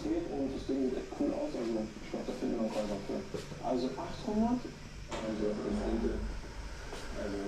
Qualität und das Ding sieht echt cool aus. Also ich glaube, da findet man Käufer für. Also 800. Also, im Ende. Also,